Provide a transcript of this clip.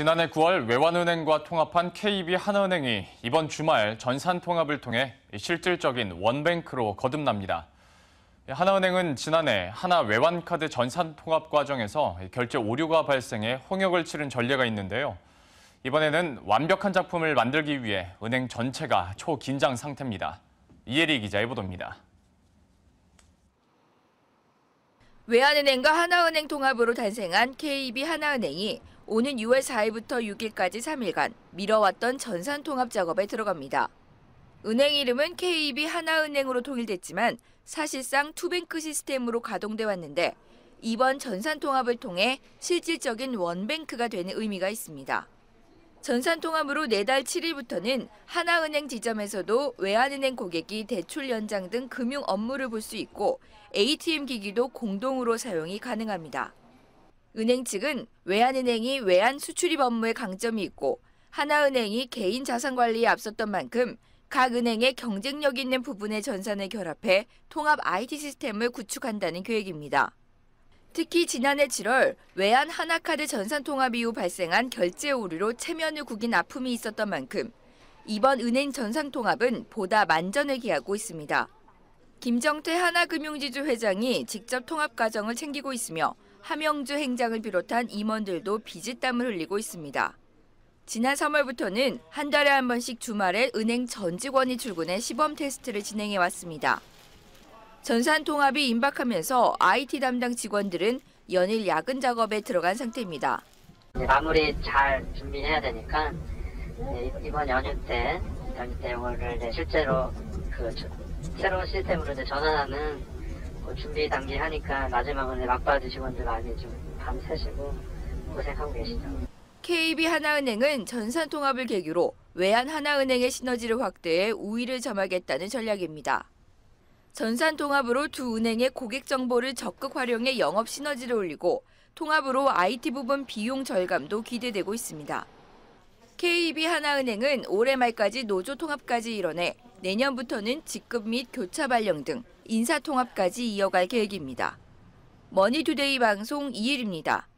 지난해 9월 외환은행과 통합한 KB 하나은행이 이번 주말 전산 통합을 통해 실질적인 원뱅크로 거듭납니다. 하나은행은 지난해 하나 외환카드 전산 통합 과정에서 결제 오류가 발생해 홍역을 치른 전례가 있는데요. 이번에는 완벽한 작품을 만들기 위해 은행 전체가 초긴장 상태입니다. 이혜리 기자의 보도입니다. 외환은행과 하나은행 통합으로 탄생한 KB 하나은행이 오는 6월 4일부터 6일까지 3일간 미뤄왔던 전산 통합 작업에 들어갑니다. 은행 이름은 KB 하나은행으로 통일됐지만 사실상 투뱅크 시스템으로 가동돼 왔는데 이번 전산 통합을 통해 실질적인 원뱅크가 되는 의미가 있습니다. 전산 통합으로 내달 7일부터는 하나은행 지점에서도 외환은행 고객이 대출 연장 등 금융 업무를 볼 수 있고 ATM 기기도 공동으로 사용이 가능합니다. 은행 측은 외환은행이 외환 수출입 업무에 강점이 있고 하나은행이 개인 자산 관리에 앞섰던 만큼 각 은행의 경쟁력 있는 부분의 전산을 결합해 통합 IT 시스템을 구축한다는 계획입니다. 특히 지난해 7월 외환 하나카드 전산 통합 이후 발생한 결제 오류로 체면을 구긴 아픔이 있었던 만큼 이번 은행 전산 통합은 보다 만전을 기하고 있습니다. 김정태 하나금융지주 회장이 직접 통합 과정을 챙기고 있으며 함영주 행장을 비롯한 임원들도 비지땀을 흘리고 있습니다. 지난 3월부터는 한 달에 한 번씩 주말에 은행 전 직원이 출근해 시범 테스트를 진행해 왔습니다. 전산 통합이 임박하면서 IT 담당 직원들은 연일 야근 작업에 들어간 상태입니다. 마무리 잘 준비해야 되니까 네, 이번 연휴 때 연휴 때 이거를 실제로 그 저- 새로운 시스템으로 전환하는 그 준비 단계 하니까 마지막은 막바지 직원들 많이 좀 밤새시고 고생하고 계시죠. KB 하나은행은 전산 통합을 계기로 외환 하나은행의 시너지를 확대해 우위를 점하겠다는 전략입니다. 전산 통합으로 두 은행의 고객 정보를 적극 활용해 영업 시너지를 올리고 통합으로 IT 부분 비용 절감도 기대되고 있습니다. KEB 하나은행은 올해 말까지 노조 통합까지 이뤄내 내년부터는 직급 및 교차 발령 등 인사 통합까지 이어갈 계획입니다. 머니투데이 방송 이일입니다.